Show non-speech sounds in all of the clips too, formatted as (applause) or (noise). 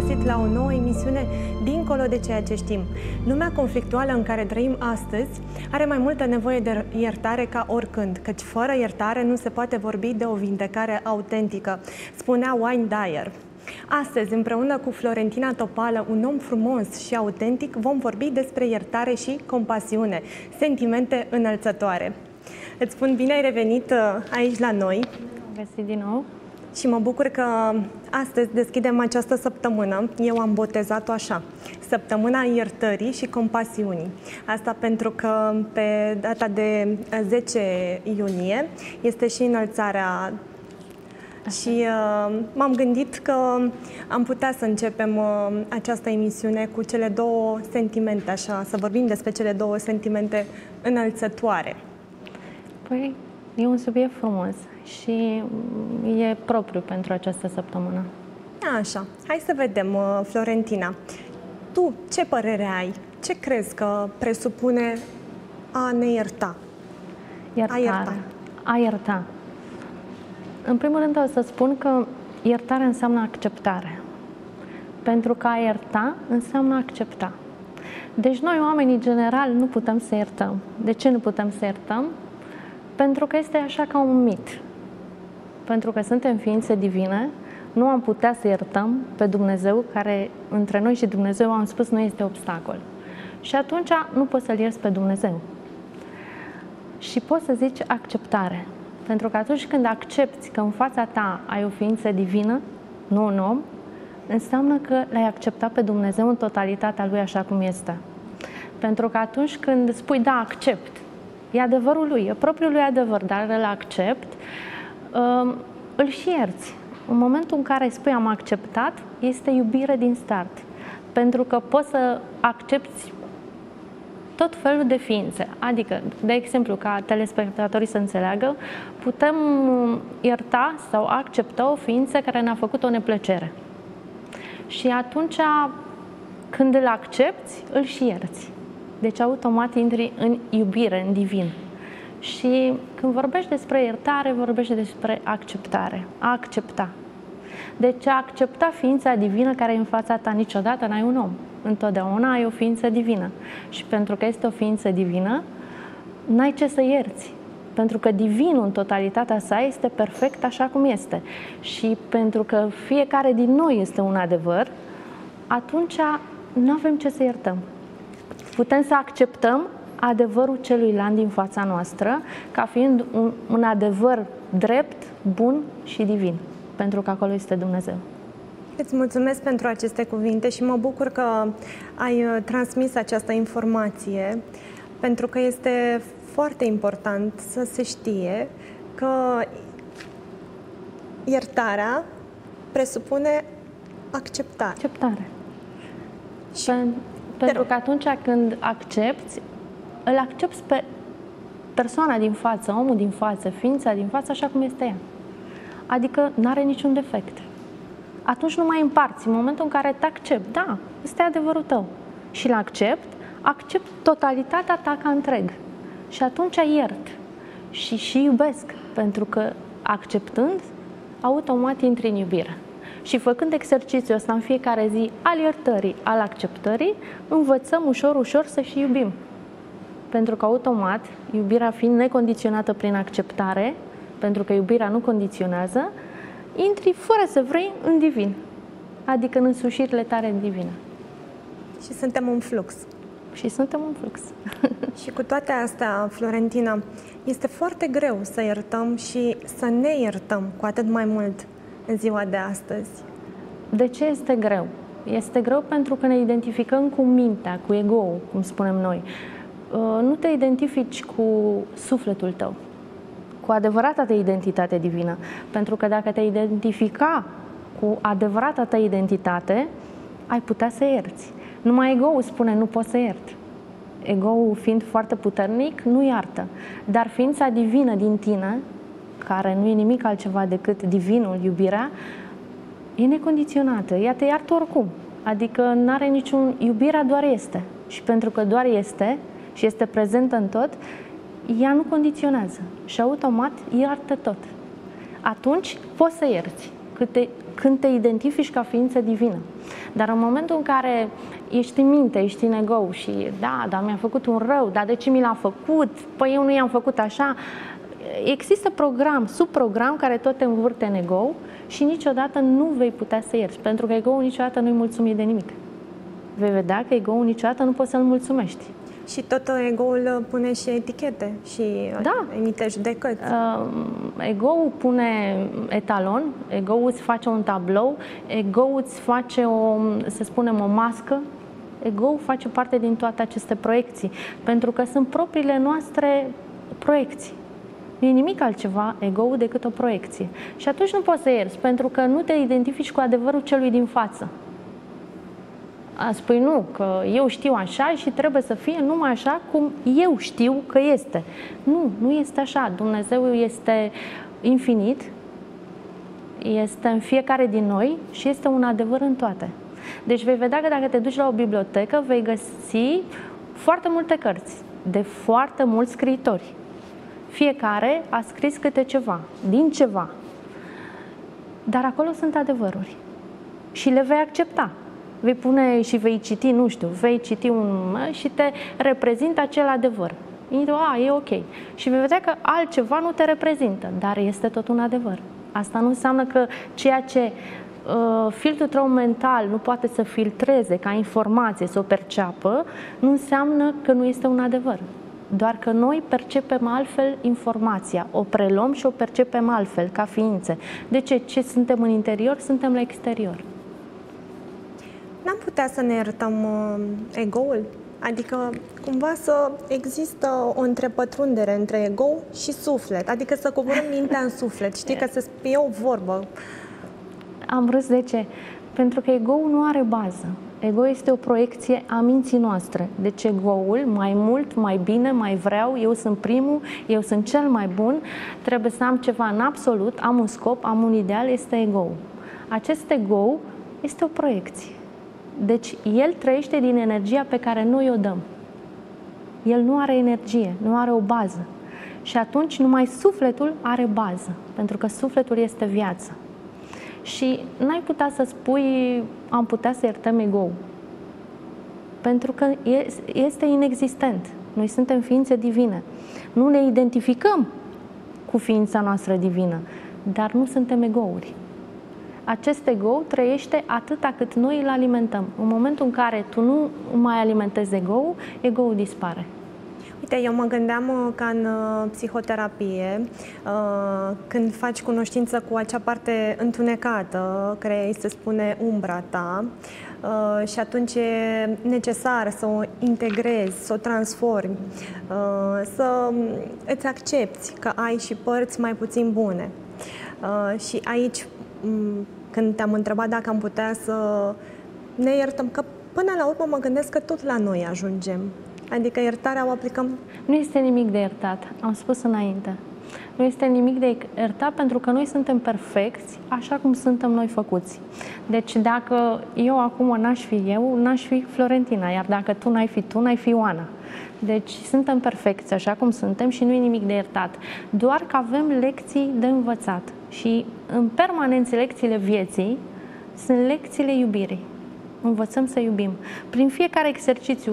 găsit la o nouă emisiune Dincolo de ceea ce știm. Lumea conflictuală în care trăim astăzi are mai multă nevoie de iertare ca oricând, căci fără iertare nu se poate vorbi de o vindecare autentică, spunea Wayne Dyer. Astăzi, împreună cu Florentina Topală, un om frumos și autentic, vom vorbi despre iertare și compasiune, sentimente înălțătoare. Îți spun bine ai revenit uh, aici la noi. Găsit din nou. Și mă bucur că astăzi deschidem această săptămână. Eu am botezat-o așa. Săptămâna iertării și compasiunii. Asta pentru că pe data de 10 iunie este și înălțarea și uh, m-am gândit că am putea să începem uh, această emisiune cu cele două sentimente, așa, să vorbim despre cele două sentimente înălțătoare. Păi, e un subiect frumos și e propriu pentru această săptămână. Așa, hai să vedem, uh, Florentina. Tu ce părere ai? Ce crezi că presupune a ne ierta? Iertare. A ierta. A ierta. În primul rând o să spun că iertare înseamnă acceptare. Pentru că a ierta înseamnă accepta. Deci noi, oamenii general, nu putem să iertăm. De ce nu putem să iertăm? Pentru că este așa ca un mit pentru că suntem ființe divine, nu am putea să iertăm pe Dumnezeu, care între noi și Dumnezeu, am spus, nu este obstacol. Și atunci nu poți să-L ierți pe Dumnezeu. Și poți să zici acceptare. Pentru că atunci când accepti că în fața ta ai o ființă divină, nu un om, înseamnă că l-ai acceptat pe Dumnezeu în totalitatea lui așa cum este. Pentru că atunci când spui, da, accept, e adevărul lui, e propriul lui adevăr, dar îl accept, îl și ierți. În momentul în care spui am acceptat, este iubire din start. Pentru că poți să accepti tot felul de ființe. Adică, de exemplu, ca telespectatorii să înțeleagă, putem ierta sau accepta o ființă care ne-a făcut o neplăcere. Și atunci, când îl accepti, îl și ierți. Deci, automat intri în iubire, în divin. Și când vorbești despre iertare, vorbești despre acceptare, a accepta. Deci a accepta ființa divină care e în fața ta niciodată n-ai un om. Întotdeauna ai o ființă divină. Și pentru că este o ființă divină, n-ai ce să ierți. Pentru că divinul în totalitatea sa este perfect așa cum este. Și pentru că fiecare din noi este un adevăr, atunci nu avem ce să iertăm. Putem să acceptăm adevărul celuilalt din fața noastră ca fiind un, un adevăr drept, bun și divin, pentru că acolo este Dumnezeu. Îți mulțumesc pentru aceste cuvinte și mă bucur că ai uh, transmis această informație, pentru că este foarte important să se știe că iertarea presupune acceptare. Acceptare. Și Pen- pentru că atunci când accepti, îl accepti pe persoana din față, omul din față, ființa din față, așa cum este ea. Adică nu are niciun defect. Atunci nu mai împarți. În momentul în care te accept, da, este adevărul tău. Și îl accept, accept totalitatea ta ca întreg. Și atunci iert. Și și iubesc. Pentru că acceptând, automat intri în iubire. Și făcând exercițiul ăsta în fiecare zi al iertării, al acceptării, învățăm ușor, ușor să și iubim pentru că automat, iubirea fiind necondiționată prin acceptare, pentru că iubirea nu condiționează, intri fără să vrei în divin, adică în însușirile tare în divină. Și suntem în flux. Și suntem în flux. (laughs) și cu toate astea, Florentina, este foarte greu să iertăm și să ne iertăm cu atât mai mult în ziua de astăzi. De ce este greu? Este greu pentru că ne identificăm cu mintea, cu ego cum spunem noi. Uh, nu te identifici cu sufletul tău, cu adevărata ta identitate divină. Pentru că dacă te identifica cu adevărata ta identitate, ai putea să ierți. Numai ego spune nu pot să iert. ego fiind foarte puternic, nu iartă. Dar ființa divină din tine, care nu e nimic altceva decât divinul, iubirea, e necondiționată. Ea te iartă oricum. Adică nu are niciun... Iubirea doar este. Și pentru că doar este, și este prezentă în tot, ea nu condiționează și automat iartă tot. Atunci poți să ierți. când te, când te identifici ca ființă divină. Dar în momentul în care ești în minte, ești în ego și da, dar mi-a făcut un rău, dar de ce mi l-a făcut? Păi eu nu i-am făcut așa. Există program, subprogram care tot te învârte în ego și niciodată nu vei putea să ierți, pentru că ego niciodată nu-i mulțumit de nimic. Vei vedea că ego niciodată nu poți să-l mulțumești. Și tot ego-ul pune și etichete și da. emite judecăți. Uh, ego-ul pune etalon, ego-ul îți face un tablou, ego-ul îți face o, să spunem, o mască, ego face parte din toate aceste proiecții, pentru că sunt propriile noastre proiecții. Nu e nimic altceva ego decât o proiecție. Și atunci nu poți să ierți, pentru că nu te identifici cu adevărul celui din față spui nu, că eu știu așa și trebuie să fie numai așa cum eu știu că este. Nu, nu este așa. Dumnezeu este infinit, este în fiecare din noi și este un adevăr în toate. Deci vei vedea că dacă te duci la o bibliotecă, vei găsi foarte multe cărți de foarte mulți scriitori. Fiecare a scris câte ceva, din ceva. Dar acolo sunt adevăruri. Și le vei accepta vei pune și vei citi, nu știu, vei citi un și te reprezintă acel adevăr. A, e ok. Și vei vedea că altceva nu te reprezintă, dar este tot un adevăr. Asta nu înseamnă că ceea ce uh, filtrul tău mental nu poate să filtreze ca informație, să o perceapă, nu înseamnă că nu este un adevăr. Doar că noi percepem altfel informația, o preluăm și o percepem altfel, ca ființe. De ce? Ce suntem în interior, suntem la exterior. N-am putea să ne iertăm uh, ego-ul? Adică cumva să există o întrepătrundere între ego și suflet, adică să coborâm mintea în suflet, știi, că să spui o vorbă. Am râs de ce? Pentru că ego nu are bază. Ego este o proiecție a minții noastre. Deci ego-ul, mai mult, mai bine, mai vreau, eu sunt primul, eu sunt cel mai bun, trebuie să am ceva în absolut, am un scop, am un ideal, este ego Acest ego este o proiecție. Deci el trăiește din energia pe care noi o dăm. El nu are energie, nu are o bază. Și atunci numai sufletul are bază, pentru că sufletul este viață. Și n-ai putea să spui, am putea să iertăm ego pentru că este inexistent. Noi suntem ființe divine. Nu ne identificăm cu ființa noastră divină, dar nu suntem egouri acest ego trăiește atâta cât noi îl alimentăm. În momentul în care tu nu mai alimentezi ego-ul, ego-ul dispare. Uite, eu mă gândeam uh, ca în uh, psihoterapie, uh, când faci cunoștință cu acea parte întunecată, care îi se spune umbra ta, și atunci e necesar să o integrezi, să o transformi, să îți accepti că ai și părți mai puțin bune. Și aici când te-am întrebat dacă am putea să ne iertăm, că până la urmă mă gândesc că tot la noi ajungem. Adică iertarea o aplicăm... Nu este nimic de iertat, am spus înainte. Nu este nimic de iertat pentru că noi suntem perfecți așa cum suntem noi făcuți. Deci dacă eu acum n-aș fi eu, n-aș fi Florentina, iar dacă tu n-ai fi tu, n-ai fi Oana. Deci suntem perfecți așa cum suntem și nu e nimic de iertat. Doar că avem lecții de învățat. Și în permanență lecțiile vieții sunt lecțiile iubirii. Învățăm să iubim. Prin fiecare exercițiu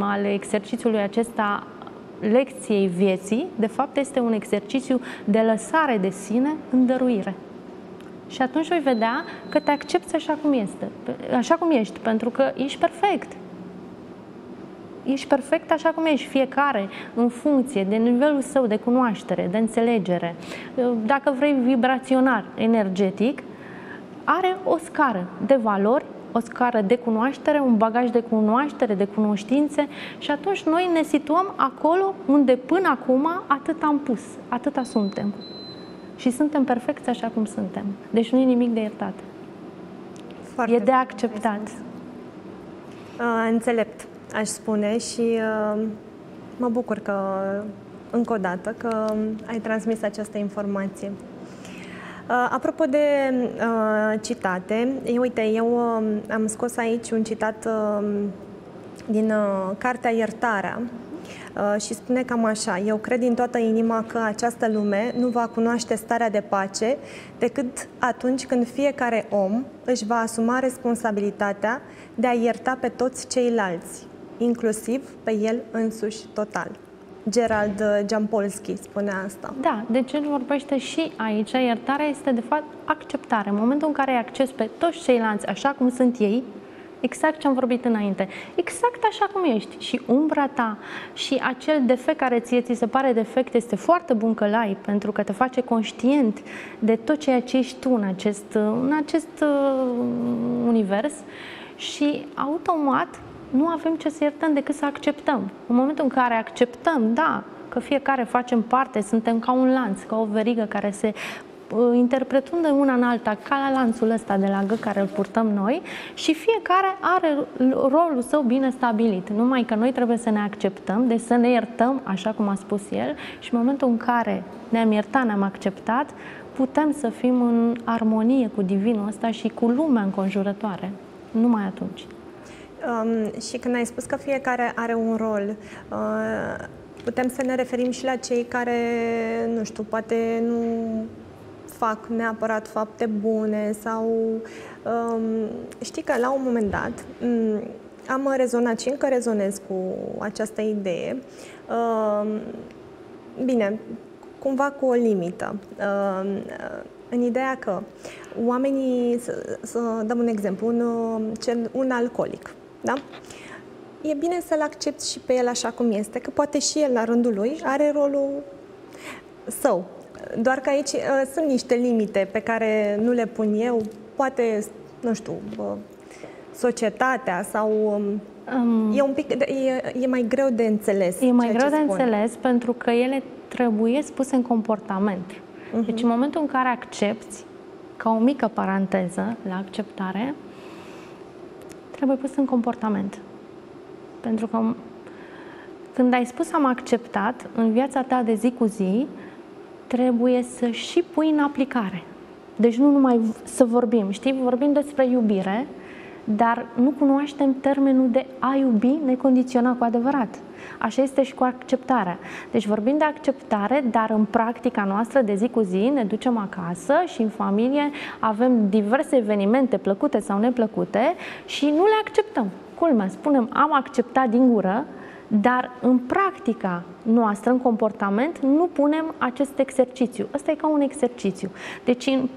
al exercițiului acesta lecției vieții, de fapt este un exercițiu de lăsare de sine în dăruire. Și atunci vei vedea că te accepti așa cum este, așa cum ești, pentru că ești perfect ești perfect așa cum ești, fiecare în funcție de nivelul său de cunoaștere, de înțelegere. Dacă vrei vibraționar energetic, are o scară de valori, o scară de cunoaștere, un bagaj de cunoaștere, de cunoștințe și atunci noi ne situăm acolo unde până acum atât am pus, atâta suntem. Și suntem perfecți așa cum suntem. Deci nu e nimic de iertat. Foarte e de acceptat. Uh, înțelept aș spune, și uh, mă bucur că, încă o dată, că ai transmis această informație. Uh, apropo de uh, citate, uite, eu uh, am scos aici un citat uh, din uh, cartea Iertarea, uh, și spune cam așa, eu cred din toată inima că această lume nu va cunoaște starea de pace decât atunci când fiecare om își va asuma responsabilitatea de a ierta pe toți ceilalți, inclusiv pe el însuși total. Gerald Jampolski spune asta. Da, deci el vorbește și aici, iertarea este de fapt acceptare. În momentul în care ai acces pe toți ceilalți așa cum sunt ei, exact ce am vorbit înainte, exact așa cum ești și umbra ta și acel defect care ție ți se pare defect este foarte bun că l-ai pentru că te face conștient de tot ceea ce ești tu în acest, în acest uh, univers și automat nu avem ce să iertăm decât să acceptăm. În momentul în care acceptăm, da, că fiecare facem parte, suntem ca un lanț, ca o verigă care se uh, interpretând de una în alta, ca la lanțul ăsta de lagă care îl purtăm noi și fiecare are rolul său bine stabilit. Numai că noi trebuie să ne acceptăm, deci să ne iertăm, așa cum a spus el, și în momentul în care ne-am iertat, ne-am acceptat, putem să fim în armonie cu Divinul ăsta și cu lumea înconjurătoare. Numai atunci. Um, și când ai spus că fiecare are un rol, uh, putem să ne referim și la cei care, nu știu, poate nu fac neapărat fapte bune sau um, știi că la un moment dat um, am rezonat și încă rezonez cu această idee. Um, bine, cumva cu o limită. Um, în ideea că oamenii, să, să dăm un exemplu, un, un alcoolic, da? E bine să-l accepti și pe el așa cum este, că poate și el, la rândul lui, are rolul său. Doar că aici uh, sunt niște limite pe care nu le pun eu, poate, nu știu, uh, societatea sau um, e un pic, e, e mai greu de înțeles. E mai greu de spun. înțeles pentru că ele trebuie spuse în comportament. Uh-huh. Deci în momentul în care accepti, ca o mică paranteză la acceptare, trebuie pus în comportament. Pentru că când ai spus am acceptat în viața ta de zi cu zi, trebuie să și pui în aplicare. Deci nu numai să vorbim, știi, vorbim despre iubire, dar nu cunoaștem termenul de a iubi necondiționat cu adevărat. Așa este și cu acceptarea. Deci vorbim de acceptare, dar în practica noastră de zi cu zi ne ducem acasă și în familie avem diverse evenimente plăcute sau neplăcute și nu le acceptăm. Culmea, spunem am acceptat din gură, dar în practica noastră, în comportament, nu punem acest exercițiu. Ăsta e ca un exercițiu. Deci în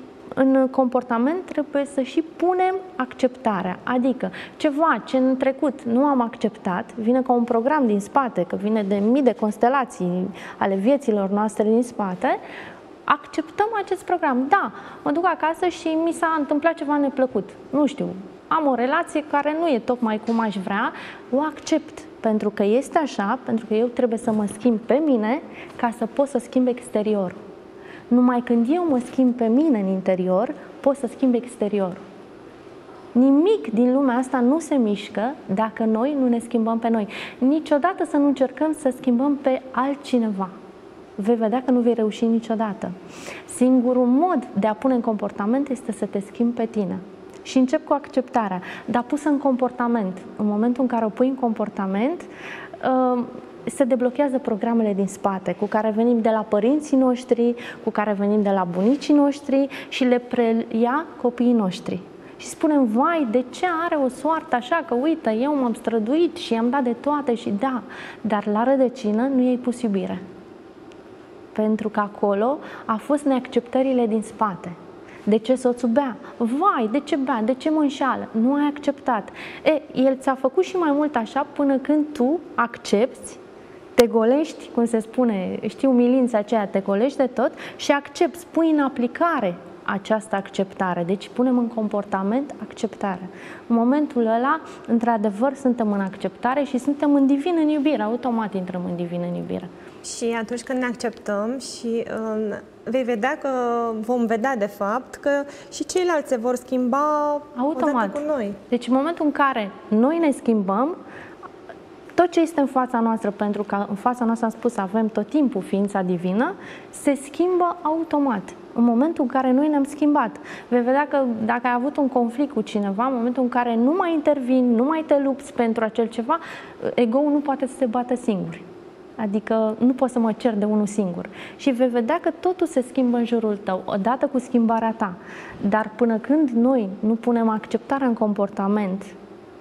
în comportament trebuie să și punem acceptarea. Adică ceva ce în trecut nu am acceptat, vine ca un program din spate, că vine de mii de constelații ale vieților noastre din spate, acceptăm acest program. Da, mă duc acasă și mi s-a întâmplat ceva neplăcut. Nu știu, am o relație care nu e tocmai cum aș vrea, o accept pentru că este așa, pentru că eu trebuie să mă schimb pe mine ca să pot să schimb exteriorul. Numai când eu mă schimb pe mine în interior, pot să schimb exterior. Nimic din lumea asta nu se mișcă dacă noi nu ne schimbăm pe noi. Niciodată să nu încercăm să schimbăm pe altcineva. Vei vedea că nu vei reuși niciodată. Singurul mod de a pune în comportament este să te schimbi pe tine. Și încep cu acceptarea, dar pusă în comportament. În momentul în care o pui în comportament, uh, se deblochează programele din spate cu care venim de la părinții noștri, cu care venim de la bunicii noștri și le preia copiii noștri. Și spunem, vai, de ce are o soartă așa, că uite, eu m-am străduit și i-am dat de toate și da, dar la rădăcină nu i-ai pus iubire. Pentru că acolo a fost neacceptările din spate. De ce soțul bea? Vai, de ce bea? De ce mă înșală? Nu ai acceptat. E, el ți-a făcut și mai mult așa până când tu accepti te golești, cum se spune, știi umilința aceea, te golești de tot și accepti, pui în aplicare această acceptare. Deci punem în comportament acceptare. În momentul ăla, într-adevăr, suntem în acceptare și suntem în divin în iubire. Automat intrăm în divin în iubire. Și atunci când ne acceptăm și um, vei vedea că vom vedea de fapt că și ceilalți se vor schimba automat cu noi. Deci în momentul în care noi ne schimbăm, tot ce este în fața noastră, pentru că în fața noastră am spus avem tot timpul ființa divină, se schimbă automat. În momentul în care noi ne-am schimbat. Vei vedea că dacă ai avut un conflict cu cineva, în momentul în care nu mai intervin, nu mai te lupți pentru acel ceva, ego-ul nu poate să se bată singur. Adică nu poți să mă cer de unul singur. Și vei vedea că totul se schimbă în jurul tău, odată cu schimbarea ta. Dar până când noi nu punem acceptarea în comportament,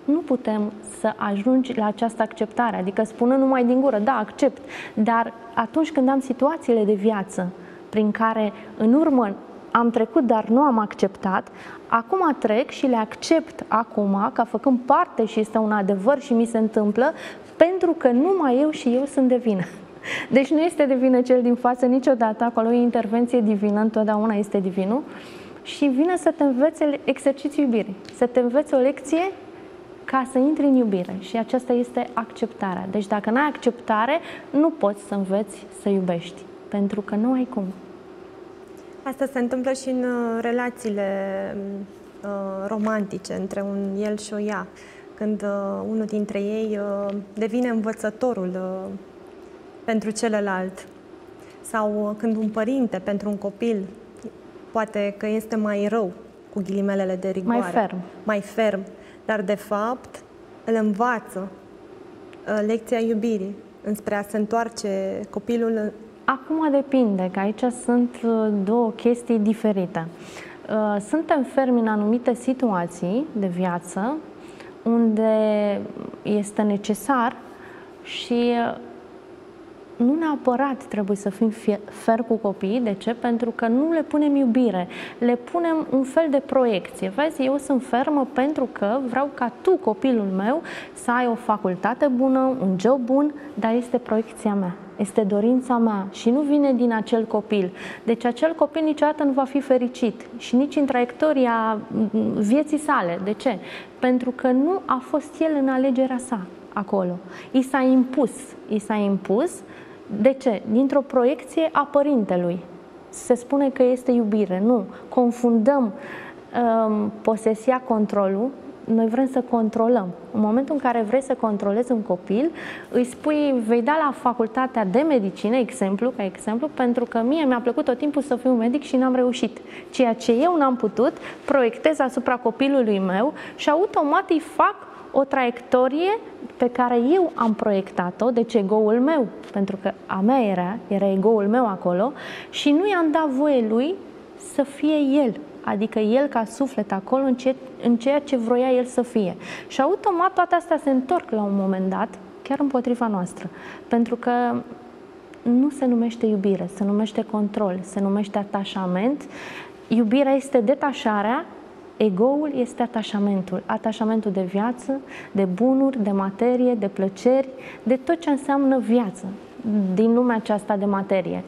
nu putem să ajungi la această acceptare. Adică spunând numai din gură, da, accept. Dar atunci când am situațiile de viață prin care în urmă am trecut, dar nu am acceptat, acum trec și le accept acum, ca făcând parte și este un adevăr și mi se întâmplă, pentru că numai eu și eu sunt de vină. (laughs) Deci nu este de vină cel din față niciodată, acolo e intervenție divină, întotdeauna este divinul și vine să te înveți exercițiul iubirii, să te înveți o lecție ca să intri în iubire și aceasta este acceptarea. Deci dacă nu ai acceptare, nu poți să înveți să iubești, pentru că nu ai cum. Asta se întâmplă și în uh, relațiile uh, romantice între un el și o ea, când uh, unul dintre ei uh, devine învățătorul uh, pentru celălalt. Sau uh, când un părinte pentru un copil poate că este mai rău, cu ghilimelele de rigoare. Mai ferm. Mai ferm. Dar, de fapt, îl învață uh, lecția iubirii înspre a se întoarce copilul Acum depinde, că aici sunt uh, două chestii diferite. Uh, suntem fermi în anumite situații de viață unde este necesar și nu neapărat trebuie să fim fer cu copiii. De ce? Pentru că nu le punem iubire, le punem un fel de proiecție. Vezi, eu sunt fermă pentru că vreau ca tu, copilul meu, să ai o facultate bună, un job bun, dar este proiecția mea, este dorința mea și nu vine din acel copil. Deci acel copil niciodată nu va fi fericit și nici în traiectoria vieții sale. De ce? Pentru că nu a fost el în alegerea sa acolo. I s-a impus, i s-a impus de ce? Dintr-o proiecție a părintelui. Se spune că este iubire. Nu. Confundăm um, posesia, controlul. Noi vrem să controlăm. În momentul în care vrei să controlezi un copil, îi spui, vei da la facultatea de medicină, exemplu, ca exemplu, pentru că mie mi-a plăcut tot timpul să fiu medic și n-am reușit. Ceea ce eu n-am putut, proiectez asupra copilului meu și automat îi fac o traiectorie pe care eu am proiectat-o, deci egoul meu, pentru că a mea era, era egoul meu acolo și nu i-am dat voie lui să fie el, adică el ca suflet acolo în, ce, în ceea ce vroia el să fie. Și automat toate astea se întorc la un moment dat, chiar împotriva noastră, pentru că nu se numește iubire, se numește control, se numește atașament. Iubirea este detașarea Egoul este atașamentul, atașamentul de viață, de bunuri, de materie, de plăceri, de tot ce înseamnă viață din lumea aceasta de materie.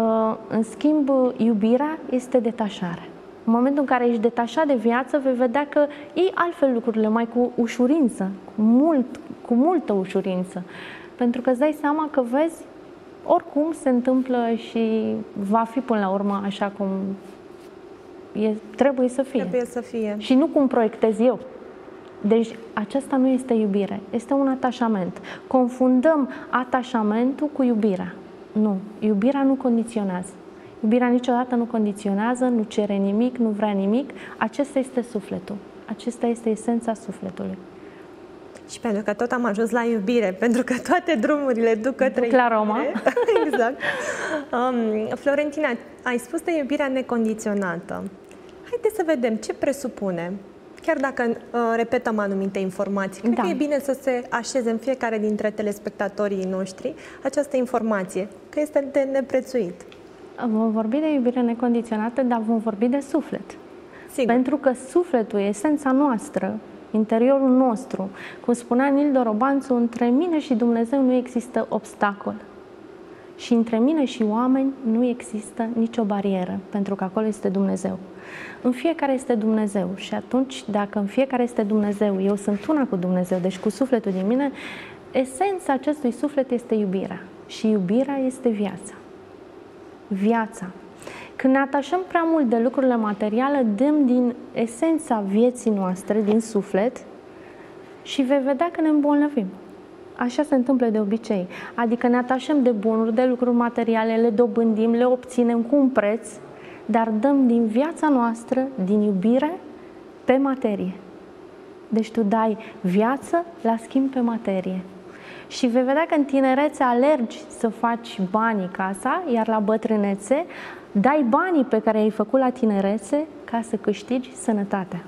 Uh, în schimb, iubirea este detașare. În momentul în care ești detașat de viață, vei vedea că iei altfel lucrurile, mai cu ușurință, cu, mult, cu multă ușurință. Pentru că îți dai seama că vezi, oricum se întâmplă și va fi până la urmă așa cum E, trebuie să fie. Trebuie să fie. Și nu cum proiectez eu. Deci aceasta nu este iubire, este un atașament. Confundăm atașamentul cu iubirea. Nu, iubirea nu condiționează. Iubirea niciodată nu condiționează, nu cere nimic, nu vrea nimic. Acesta este sufletul. Acesta este esența sufletului. Și pentru că tot am ajuns la iubire, pentru că toate drumurile duc către duc la Roma. (laughs) exact. Um, Florentina, ai spus de iubirea necondiționată. Haideți să vedem ce presupune chiar dacă uh, repetăm anumite informații, cred da. că e bine să se așeze în fiecare dintre telespectatorii noștri această informație, că este de neprețuit. Vom vorbi de iubire necondiționată, dar vom vorbi de suflet. Sigur. Pentru că sufletul, esența noastră, interiorul nostru, cum spunea Nil Dorobanțu, între mine și Dumnezeu nu există obstacol. Și între mine și oameni nu există nicio barieră, pentru că acolo este Dumnezeu. În fiecare este Dumnezeu și atunci, dacă în fiecare este Dumnezeu, eu sunt una cu Dumnezeu, deci cu sufletul din mine, esența acestui suflet este iubirea. Și iubirea este viața. Viața. Când ne atașăm prea mult de lucrurile materiale, dăm din esența vieții noastre, din suflet, și vei vedea că ne îmbolnăvim. Așa se întâmplă de obicei. Adică ne atașăm de bunuri, de lucruri materiale, le dobândim, le obținem cu un preț, dar dăm din viața noastră, din iubire, pe materie. Deci tu dai viață la schimb pe materie. Și vei vedea că în tinerețe alergi să faci banii casa, iar la bătrânețe dai banii pe care ai făcut la tinerețe ca să câștigi sănătatea.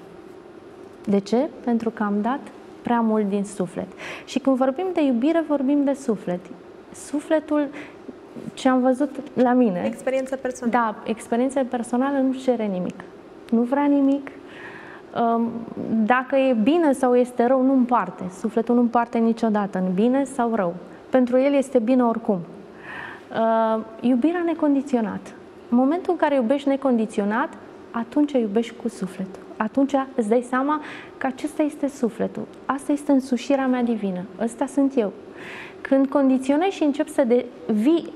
De ce? Pentru că am dat prea mult din suflet. Și când vorbim de iubire, vorbim de suflet. Sufletul, ce am văzut la mine... Experiență personală. Da, experiența personală nu cere nimic. Nu vrea nimic, um, dacă e bine sau este rău, nu împarte. Sufletul nu împarte niciodată în bine sau rău. Pentru el este bine oricum. Uh, iubirea necondiționată. În momentul în care iubești necondiționat, atunci iubești cu sufletul. Atunci îți dai seama că acesta este sufletul. Asta este însușirea mea divină. Ăsta sunt eu. Când condiționezi și începi să devii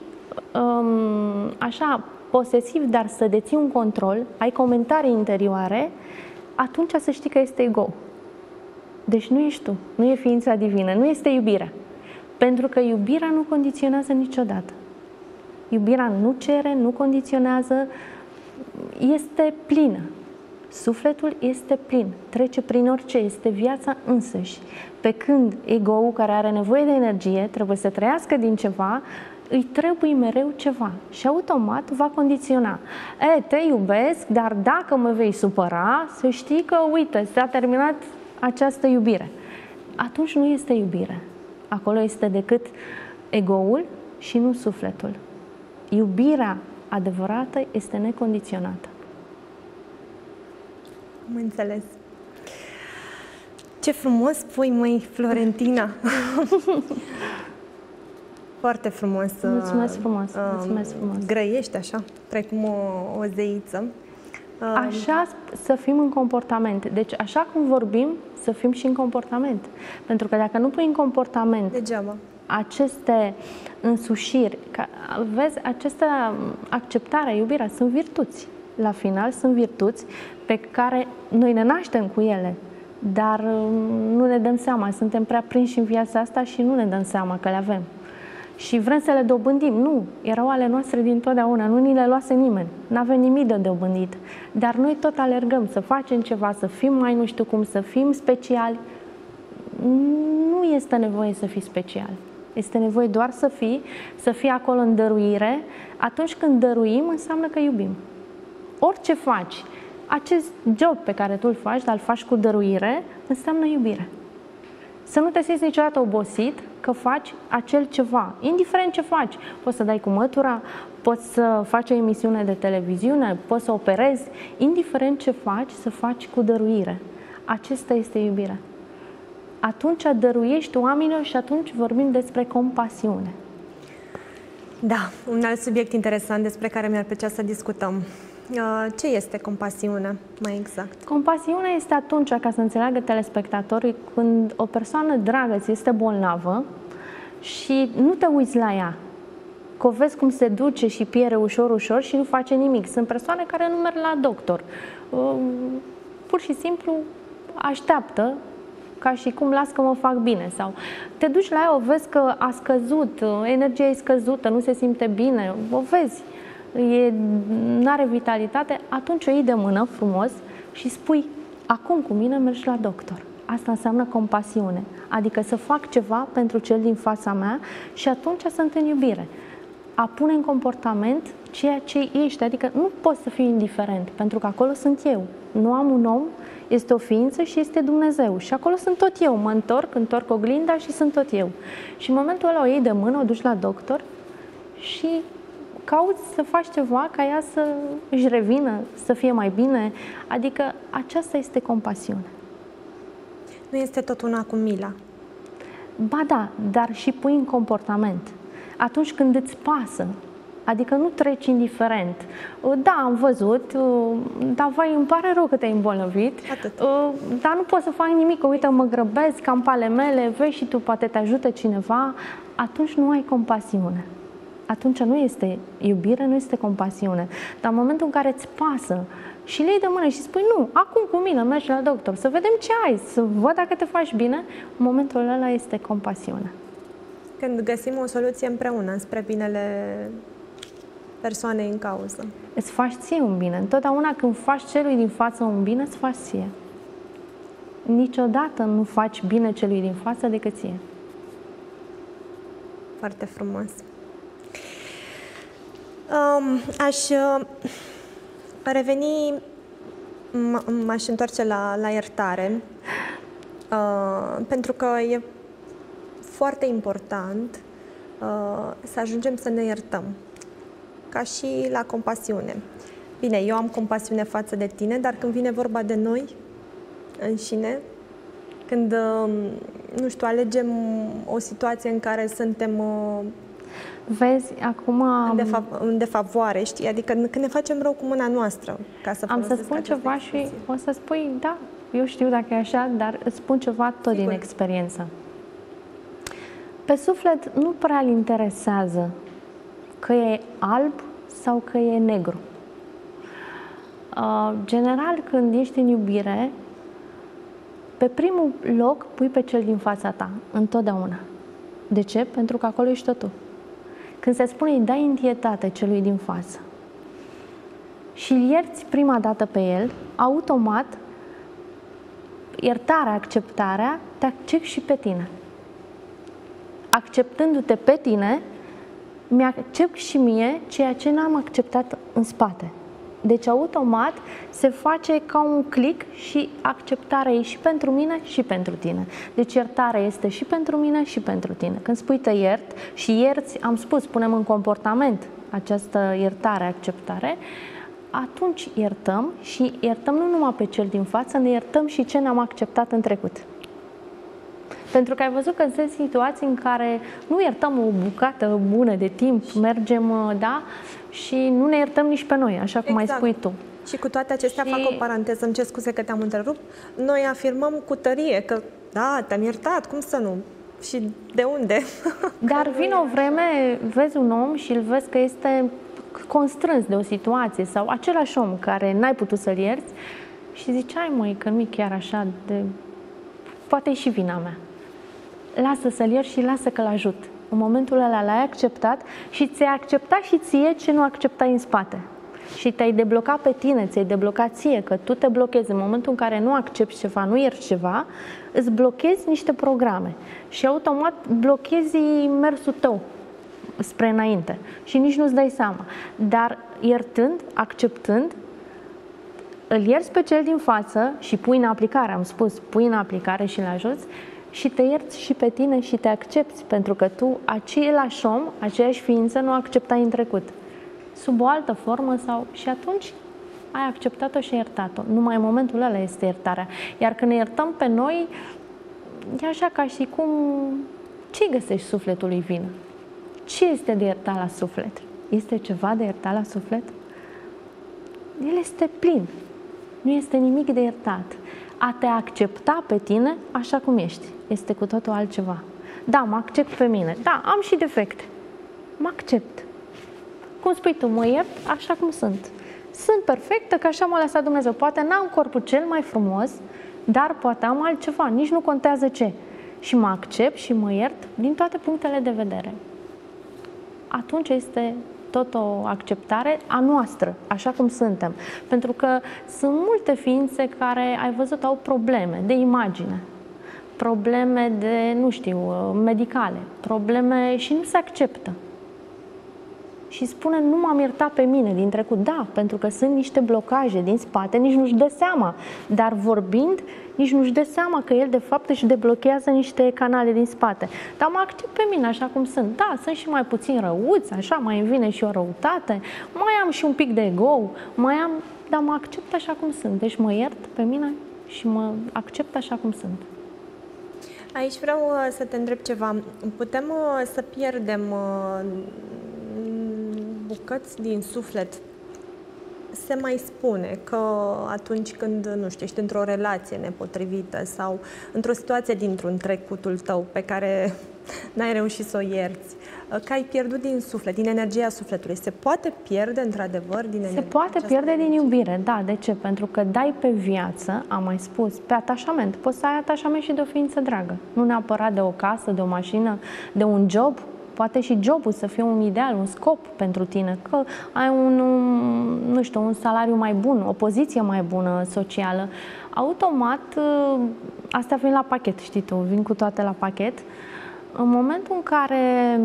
um, așa posesiv, dar să deții un control, ai comentarii interioare, atunci să știi că este ego. Deci nu ești tu, nu e ființa divină, nu este iubirea. Pentru că iubirea nu condiționează niciodată. Iubirea nu cere, nu condiționează, este plină. Sufletul este plin, trece prin orice, este viața însăși. Pe când ego-ul care are nevoie de energie, trebuie să trăiască din ceva, îi trebuie mereu ceva și automat va condiționa. E, te iubesc, dar dacă mă vei supăra, să știi că, uite, s-a terminat această iubire. Atunci nu este iubire. Acolo este decât egoul și nu sufletul. Iubirea adevărată este necondiționată. Am înțeles. Ce frumos spui, măi, Florentina! (laughs) Foarte frumos. Mulțumesc frumos, uh, mulțumesc frumos. Grăiești așa, precum o, o zeiță. Uh, așa să fim în comportament. Deci așa cum vorbim, să fim și în comportament. Pentru că dacă nu pui în comportament Degeaba. Aceste însușiri, ca, vezi, aceste acceptarea, iubirea, sunt virtuți. La final sunt virtuți pe care noi ne naștem cu ele, dar um, nu ne dăm seama. Suntem prea prinși în viața asta și nu ne dăm seama că le avem și vrem să le dobândim. Nu, erau ale noastre din totdeauna, nu ni le luase nimeni, nu avem nimic de dobândit. Dar noi tot alergăm să facem ceva, să fim mai nu știu cum, să fim speciali. Nu este nevoie să fii special. Este nevoie doar să fii, să fii acolo în dăruire. Atunci când dăruim, înseamnă că iubim. Orice faci, acest job pe care tu îl faci, dar îl faci cu dăruire, înseamnă iubire. Să nu te simți niciodată obosit că faci acel ceva, indiferent ce faci. Poți să dai cu mătura, poți să faci o emisiune de televiziune, poți să operezi, indiferent ce faci, să faci cu dăruire. Acesta este iubirea. Atunci dăruiești oamenilor și atunci vorbim despre compasiune. Da, un alt subiect interesant despre care mi-ar plăcea să discutăm. Uh, ce este compasiunea, mai exact? Compasiunea este atunci, ca să înțeleagă telespectatorii, când o persoană dragă ți este bolnavă și nu te uiți la ea, că o vezi cum se duce și piere ușor, ușor și nu face nimic. Sunt persoane care nu merg la doctor. Uh, pur și simplu așteaptă ca și cum las că mă fac bine sau te duci la ea, o vezi că a scăzut, energia e scăzută, nu se simte bine, o vezi nu are vitalitate, atunci o iei de mână frumos și spui, acum cu mine mergi la doctor. Asta înseamnă compasiune, adică să fac ceva pentru cel din fața mea și atunci sunt în iubire. A pune în comportament ceea ce ești, adică nu poți să fii indiferent, pentru că acolo sunt eu. Nu am un om, este o ființă și este Dumnezeu. Și acolo sunt tot eu. Mă întorc, întorc oglinda și sunt tot eu. Și în momentul ăla o iei de mână, o duci la doctor și cauți să faci ceva ca ea să își revină, să fie mai bine. Adică aceasta este compasiune. Nu este tot una cu mila. Ba da, dar și pui în comportament. Atunci când îți pasă, Adică nu treci indiferent. Da, am văzut, dar vai, îmi pare rău că te-ai îmbolnăvit, Atât. dar nu pot să fac nimic, uite, mă grăbesc, am pale mele, vezi și tu, poate te ajută cineva, atunci nu ai compasiune atunci nu este iubire, nu este compasiune. Dar în momentul în care îți pasă și le iei de mână și spui, nu, acum cu mine mergi la doctor, să vedem ce ai, să văd dacă te faci bine, în momentul ăla este compasiune. Când găsim o soluție împreună spre binele persoanei în cauză. Îți faci ție un bine. Întotdeauna când faci celui din față un bine, îți faci ție. Niciodată nu faci bine celui din față decât ție. Foarte frumos. Um, aș uh, reveni, m-aș întoarce la, la iertare, uh, pentru că e foarte important uh, să ajungem să ne iertăm, ca și la compasiune. Bine, eu am compasiune față de tine, dar când vine vorba de noi înșine, când, uh, nu știu, alegem o situație în care suntem uh, Vezi, acum... În, defa- în defavoare, știi? Adică când ne facem rău cu mâna noastră, ca să Am să spun ceva expresie. și o să spui, da, eu știu dacă e așa, dar îți spun ceva tot Sigur. din experiență. Pe suflet nu prea îl interesează că e alb sau că e negru. Uh, general, când ești în iubire, pe primul loc pui pe cel din fața ta, întotdeauna. De ce? Pentru că acolo ești totul. Când se spune îi dai întietate celui din față și îl ierți prima dată pe el, automat iertarea, acceptarea, te accept și pe tine. Acceptându-te pe tine, mi-accept și mie ceea ce n-am acceptat în spate. Deci, automat, se face ca un click și acceptarea e și pentru mine și pentru tine. Deci, iertarea este și pentru mine și pentru tine. Când spui te iert și ierți, am spus, punem în comportament această iertare, acceptare, atunci iertăm și iertăm nu numai pe cel din față, ne iertăm și ce ne-am acceptat în trecut. Pentru că ai văzut că sunt situații în care nu iertăm o bucată bună de timp, mergem, da, și nu ne iertăm nici pe noi, așa cum exact. ai spui tu. Și cu toate acestea și... fac o paranteză, îmi cer scuze că te-am întrerupt. Noi afirmăm cu tărie că da, te-am iertat, cum să nu? Și de unde? (laughs) Dar vine o vreme, vezi un om și îl vezi că este constrâns de o situație sau același om care n-ai putut să-l ierți și zici, ai măi, că nu e chiar așa de... Poate e și vina mea. Lasă să-l ierți și lasă că-l ajut. În momentul ăla l-ai acceptat și ți-ai acceptat și ție ce nu acceptai în spate. Și te-ai deblocat pe tine, ți-ai deblocat ție, că tu te blochezi în momentul în care nu accepti ceva, nu ierți ceva, îți blochezi niște programe și automat blochezi mersul tău spre înainte și nici nu-ți dai seama. Dar iertând, acceptând, îl ierți pe cel din față și pui în aplicare, am spus, pui în aplicare și îl ajuți și te ierți și pe tine și te accepti, pentru că tu, același om, aceeași ființă, nu acceptai în trecut. Sub o altă formă sau... Și atunci ai acceptat-o și iertat-o. Numai în momentul ăla este iertarea. Iar când ne iertăm pe noi, e așa ca și cum... Ce găsești sufletului vină? Ce este de iertat la suflet? Este ceva de iertat la suflet? El este plin. Nu este nimic de iertat. A te accepta pe tine așa cum ești este cu totul altceva. Da, mă accept pe mine. Da, am și defecte. Mă accept. Cum spui tu, mă iert așa cum sunt. Sunt perfectă, că așa m-a lăsat Dumnezeu. Poate n-am corpul cel mai frumos, dar poate am altceva, nici nu contează ce. Și mă accept și mă iert din toate punctele de vedere. Atunci este tot o acceptare a noastră, așa cum suntem. Pentru că sunt multe ființe care, ai văzut, au probleme de imagine, probleme de, nu știu, medicale, probleme și nu se acceptă. Și spune, nu m-am iertat pe mine din trecut. Da, pentru că sunt niște blocaje din spate, nici nu-și dă seama. Dar vorbind, nici nu-și dă seama că el de fapt își deblochează niște canale din spate. Dar mă accept pe mine așa cum sunt. Da, sunt și mai puțin răuți, așa mai îmi vine și o răutate, mai am și un pic de ego, mai am, dar mă accept așa cum sunt. Deci mă iert pe mine și mă accept așa cum sunt. Aici vreau uh, să te întreb ceva. Putem uh, să pierdem uh, bucăți din suflet se mai spune că atunci când, nu știu, ești într-o relație nepotrivită sau într-o situație dintr-un trecutul tău pe care (laughs) n-ai reușit să o ierți, că ai pierdut din suflet, din energia sufletului. Se poate pierde într-adevăr din energia Se poate pierde energie? din iubire, da. De ce? Pentru că dai pe viață, am mai spus, pe atașament. Poți să ai atașament și de o ființă dragă. Nu neapărat de o casă, de o mașină, de un job, poate și jobul să fie un ideal, un scop pentru tine, că ai un, nu știu, un salariu mai bun, o poziție mai bună socială. Automat, ă, astea vin la pachet, știi tu, vin cu toate la pachet. în momentul în care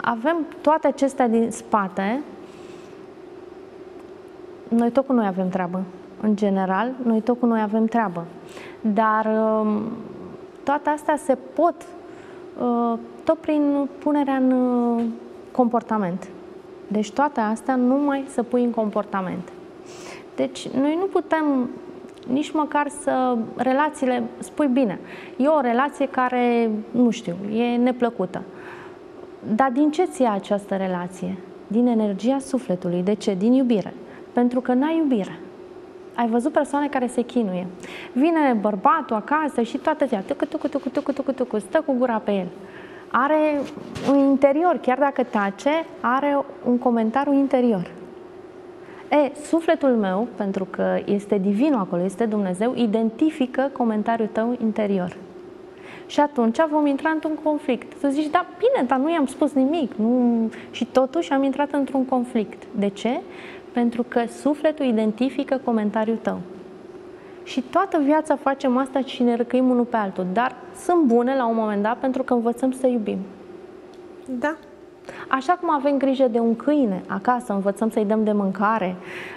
avem toate acestea din spate, noi tot cu noi avem treabă. În general, noi tot cu noi avem treabă. Dar um, toate astea se pot uh, tot prin punerea în uh, comportament. Deci toate astea numai să pui în comportament. Deci noi nu putem nici măcar să relațiile, spui bine, e o relație care, nu știu, e neplăcută. Dar din ce ți această relație? Din energia sufletului. De ce? Din iubire. Pentru că n-ai iubire. Ai văzut persoane care se chinuie. Vine bărbatul acasă și toată ziua, tucu, tucu, tucu, tucu, tucu, tucu, stă cu gura pe el. Are un interior, chiar dacă tace, are un comentariu interior. E, sufletul meu, pentru că este divinul acolo, este Dumnezeu, identifică comentariul tău interior. Și atunci vom intra într-un conflict. Să zici, da, bine, dar nu i-am spus nimic. Nu... Și totuși am intrat într-un conflict. De ce? Pentru că sufletul identifică comentariul tău. Și toată viața facem asta și ne răcăim unul pe altul. Dar sunt bune la un moment dat pentru că învățăm să iubim. Da. Așa cum avem grijă de un câine acasă, învățăm să-i dăm de mâncare,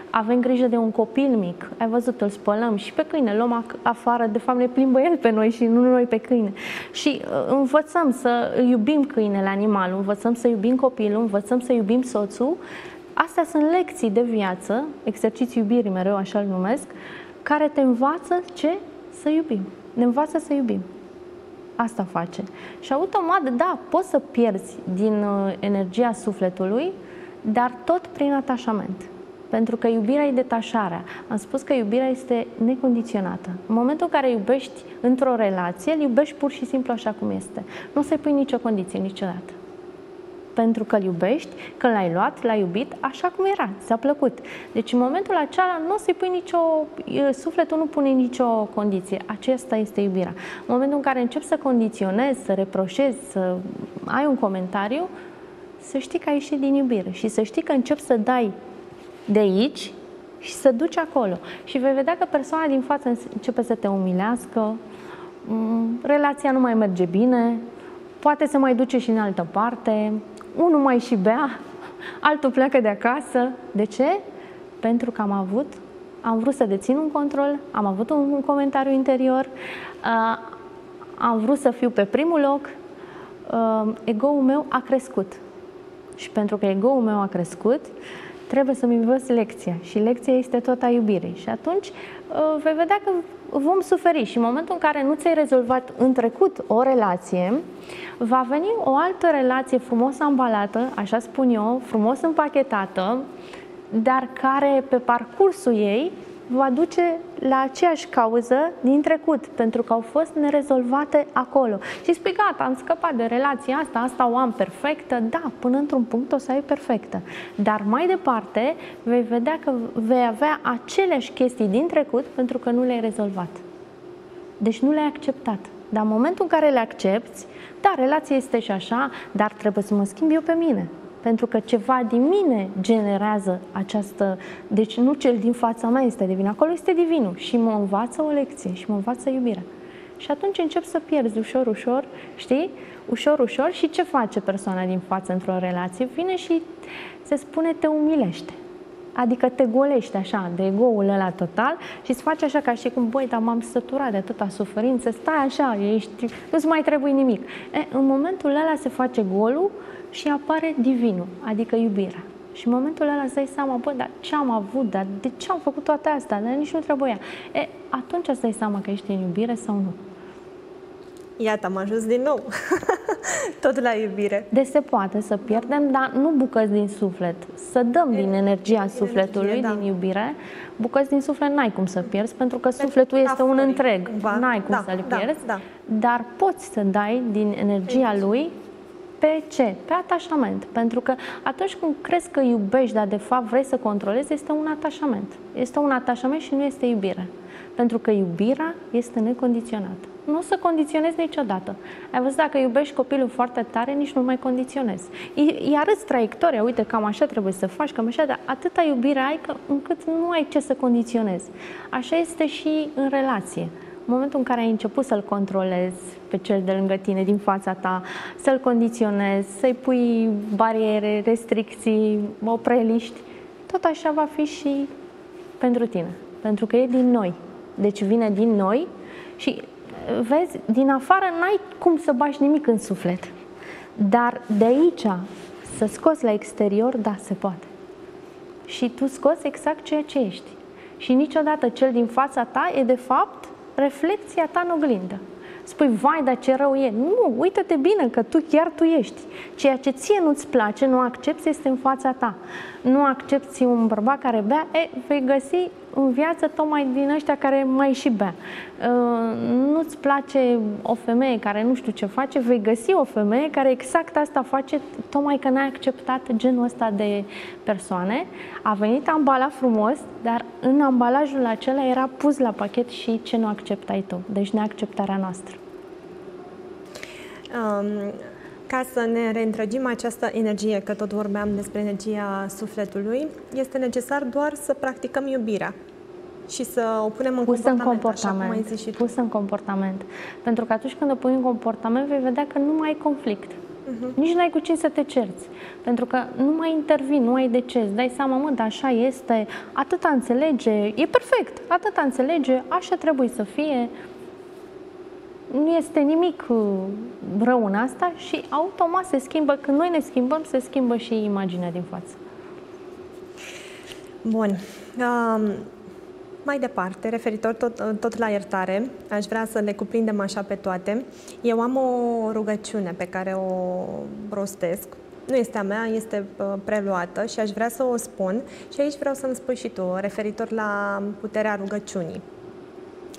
avem grijă de un copil mic, ai văzut, îl spălăm și pe câine, luăm afară, de fapt ne plimbă el pe noi și nu noi pe câine. Și uh, învățăm să iubim câinele, animalul, învățăm să iubim copilul, învățăm să iubim soțul. Astea sunt lecții de viață, exerciții iubirii mereu așa îl numesc, care te învață ce? Să iubim. Ne învață să iubim. Asta face. Și automat, da, poți să pierzi din uh, energia sufletului, dar tot prin atașament. Pentru că iubirea e detașarea. Am spus că iubirea este necondiționată. În momentul în care iubești într-o relație, îl iubești pur și simplu așa cum este. Nu să-i pui nicio condiție niciodată pentru că îl iubești, că l-ai luat, l-ai iubit așa cum era, ți-a plăcut. Deci în momentul acela nu o să-i pui nicio, sufletul nu pune nicio condiție. Aceasta este iubirea. În momentul în care începi să condiționezi, să reproșezi, să ai un comentariu, să știi că ai ieșit din iubire și să știi că începi să dai de aici și să duci acolo. Și vei vedea că persoana din față începe să te umilească, mm, relația nu mai merge bine, poate să mai duce și în altă parte, unul mai și bea, altul pleacă de acasă. De ce? Pentru că am avut, am vrut să dețin un control, am avut un, un comentariu interior, uh, am vrut să fiu pe primul loc, uh, ego-ul meu a crescut. Și pentru că ego-ul meu a crescut, trebuie să-mi învăț lecția. Și lecția este tot a iubirii. Și atunci uh, vei vedea că vom suferi. Și în momentul în care nu ți-ai rezolvat în trecut o relație, va veni o altă relație frumos ambalată, așa spun eu, frumos împachetată, dar care pe parcursul ei va duce la aceeași cauză din trecut, pentru că au fost nerezolvate acolo. Și spui, gata, am scăpat de relația asta, asta o am perfectă, da, până într-un punct o să ai perfectă. Dar mai departe vei vedea că vei avea aceleași chestii din trecut pentru că nu le-ai rezolvat. Deci nu le-ai acceptat. Dar în momentul în care le accepti, da, relația este și așa, dar trebuie să mă schimb eu pe mine. Pentru că ceva din mine generează această... Deci nu cel din fața mea este divin, acolo este divinul și mă învață o lecție și mă învață iubirea. Și atunci încep să pierzi ușor, ușor, știi? Ușor, ușor și ce face persoana din față într-o relație? Vine și se spune te umilește. Adică te golești așa de ego-ul ăla total și îți faci așa ca și cum, băi, dar m-am săturat de atâta suferință, stai așa, ești, nu-ți mai trebuie nimic. E, în momentul ăla se face golul și apare divinul, adică iubirea. Și în momentul ăla îți dai seama, bă, dar ce am avut, dar de ce am făcut toate astea, dar nici nu trebuia. E, atunci îți dai seama că ești în iubire sau nu. Iată, am ajuns din nou. (laughs) Tot la iubire. De se poate să pierdem, dar nu bucăți din suflet. Să dăm din energia sufletului, energie, da. din iubire. Bucăți din suflet n-ai cum să pierzi, pentru că sufletul este un întreg. N-ai cum da, să-l da, pierzi, da, da. dar poți să dai din energia lui pe ce? Pe atașament. Pentru că atunci când crezi că iubești, dar de fapt vrei să controlezi, este un atașament. Este un atașament și nu este iubire. Pentru că iubirea este necondiționată. Nu o să condiționezi niciodată. Ai văzut, dacă iubești copilul foarte tare, nici nu mai condiționezi. Îi arăți traiectoria, uite, cam așa trebuie să faci, cam așa, dar atâta iubire ai că, încât nu ai ce să condiționezi. Așa este și în relație. În momentul în care ai început să-l controlezi pe cel de lângă tine, din fața ta, să-l condiționezi, să-i pui bariere, restricții, opreliști, tot așa va fi și pentru tine. Pentru că e din noi. Deci vine din noi și vezi, din afară n-ai cum să bași nimic în suflet. Dar de aici să scoți la exterior, da, se poate. Și tu scoți exact ceea ce ești. Și niciodată cel din fața ta e de fapt reflexia ta în oglindă. Spui, vai, dar ce rău e. Nu, uită-te bine că tu chiar tu ești. Ceea ce ție nu-ți place, nu accepti, este în fața ta. Nu accepti un bărbat care bea, e, vei găsi în viață tocmai din ăștia care mai și bea. Uh, nu-ți place o femeie care nu știu ce face, vei găsi o femeie care exact asta face, tocmai că n-ai acceptat genul ăsta de persoane. A venit ambalat frumos, dar în ambalajul acela era pus la pachet și ce nu acceptai tu. Deci neacceptarea noastră. Um, ca să ne reîntrăgim această energie, că tot vorbeam despre energia sufletului, este necesar doar să practicăm iubirea și să o punem în Pus comportament, în comportament. așa cum ai zis și tu. Pus în comportament. Pentru că atunci când o pui în comportament, vei vedea că nu mai ai conflict. Uh-huh. Nici nu ai cu cine să te cerți. Pentru că nu mai intervin, nu ai de ce. Îți dai seama, mă, dar așa este, atâta înțelege, e perfect, atâta înțelege, așa trebuie să fie. Nu este nimic uh, rău în asta și automat se schimbă, când noi ne schimbăm, se schimbă și imaginea din față. Bun. Um, mai departe, referitor tot, tot la iertare, aș vrea să le cuprindem așa pe toate. Eu am o rugăciune pe care o rostesc. Nu este a mea, este uh, preluată și aș vrea să o spun și aici vreau să-mi spui și tu, referitor la puterea rugăciunii.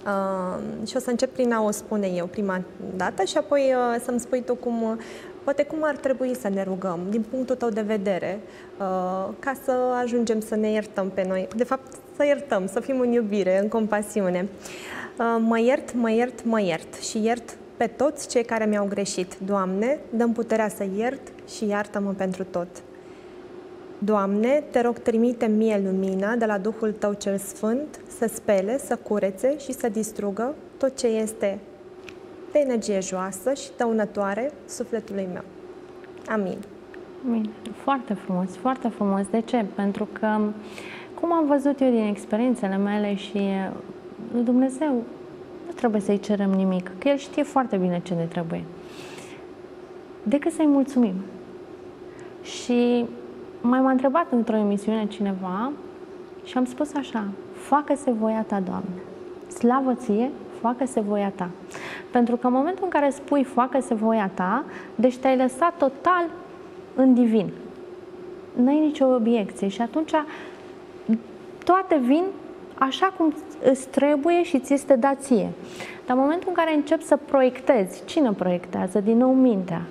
Uh, și o să încep prin a o spune eu prima dată și apoi uh, să-mi spui tu cum, poate cum ar trebui să ne rugăm, din punctul tău de vedere, uh, ca să ajungem să ne iertăm pe noi. De fapt, să iertăm, să fim în iubire, în compasiune. Uh, mă iert, mă iert, mă iert și iert pe toți cei care mi-au greșit. Doamne, dăm puterea să iert și iartă-mă pentru tot. Doamne, te rog, trimite mie lumina de la Duhul Tău cel Sfânt să spele, să curețe și să distrugă tot ce este de energie joasă și dăunătoare sufletului meu. Amin. Amin. Foarte frumos, foarte frumos. De ce? Pentru că, cum am văzut eu din experiențele mele și lui Dumnezeu, nu trebuie să-i cerem nimic, că El știe foarte bine ce ne trebuie. Decât să-i mulțumim. Și mai m-a întrebat într-o emisiune cineva și am spus așa, facă-se voia ta, Doamne. Slavă ție, facă-se voia ta. Pentru că în momentul în care spui facă-se voia ta, deci te-ai lăsat total în divin. N-ai nicio obiecție și atunci toate vin așa cum îți trebuie și ți este dat ție. Dar în momentul în care începi să proiectezi, cine proiectează? Din nou mintea.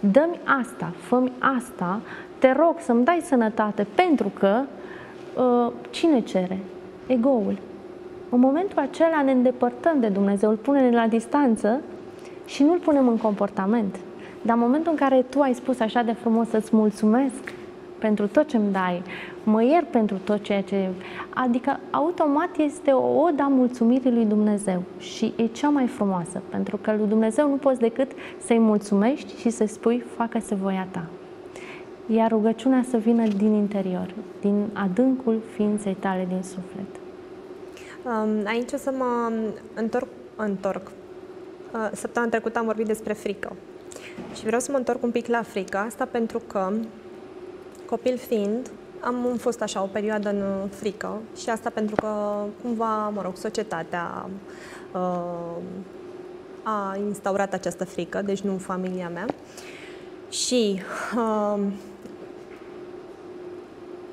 Dă-mi asta, fă asta, te rog să-mi dai sănătate, pentru că uh, cine cere? Egoul. În momentul acela ne îndepărtăm de Dumnezeu, îl punem la distanță și nu îl punem în comportament. Dar în momentul în care tu ai spus așa de frumos să-ți mulțumesc pentru tot ce îmi dai, mă iert pentru tot ceea ce... Adică automat este o oda mulțumirii lui Dumnezeu și e cea mai frumoasă, pentru că lui Dumnezeu nu poți decât să-i mulțumești și să spui facă-se voia ta. Iar rugăciunea să vină din interior, din adâncul ființei tale din suflet. Aici o să mă întorc, întorc. Uh, săptămâna trecută am vorbit despre frică. Și vreau să mă întorc un pic la frică, asta pentru că, copil fiind, am fost așa o perioadă în frică și asta pentru că, cumva, mă rog, societatea uh, a instaurat această frică, deci nu familia mea. Și uh,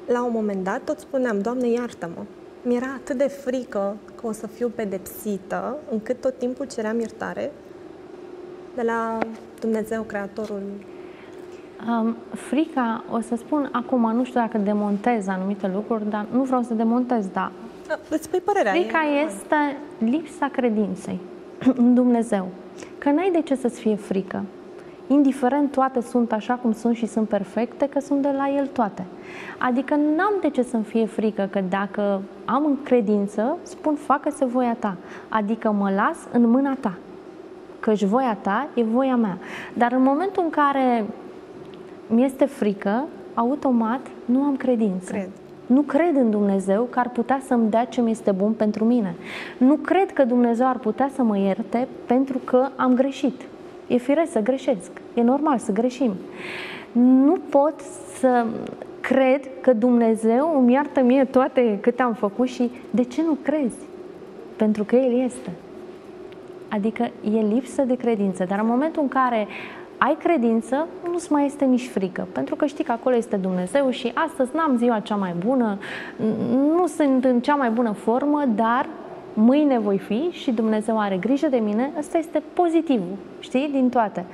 la un moment dat tot spuneam, Doamne, iartă-mă, mi-era atât de frică că o să fiu pedepsită, încât tot timpul ceream iertare de la Dumnezeu, Creatorul. Um, frica, o să spun acum, nu știu dacă demontez anumite lucruri, dar nu vreau să demontez, dar da, îți spui părerea. Frica e este lipsa credinței în Dumnezeu. Că n-ai de ce să-ți fie frică. Indiferent toate sunt așa cum sunt și sunt perfecte, că sunt de la El toate. Adică n-am de ce să-mi fie frică că dacă am în credință, spun facă-se voia ta, adică mă las în mâna ta, căci voia ta e voia mea. Dar în momentul în care mi-este frică, automat nu am credință. Cred. Nu cred în Dumnezeu că ar putea să-mi dea ce mi este bun pentru mine. Nu cred că Dumnezeu ar putea să mă ierte pentru că am greșit. E firesc să greșesc. E normal să greșim. Nu pot să cred că Dumnezeu îmi iartă mie toate câte am făcut și de ce nu crezi? Pentru că El este. Adică e lipsă de credință. Dar în momentul în care ai credință, nu-ți mai este nici frică, pentru că știi că acolo este Dumnezeu și astăzi n-am ziua cea mai bună, nu sunt în cea mai bună formă, dar mâine voi fi și Dumnezeu are grijă de mine, ăsta este pozitivul, știi, din toate.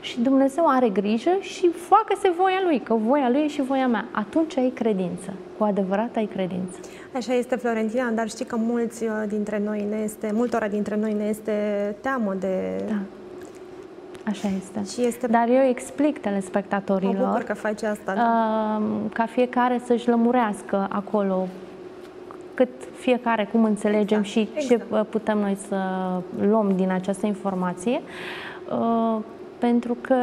Și Dumnezeu are grijă și facă-se voia Lui, că voia Lui e și voia mea. Atunci ai credință, cu adevărat ai credință. Așa este, Florentina, dar știi că mulți uh, dintre noi ne este, multora dintre noi ne este teamă de da Așa este. Și este... Dar eu explic telespectatorilor mă bucur că faci asta, uh, ca fiecare să-și lămurească acolo cât fiecare cum înțelegem exact. și exact. ce putem noi să luăm din această informație, uh, pentru că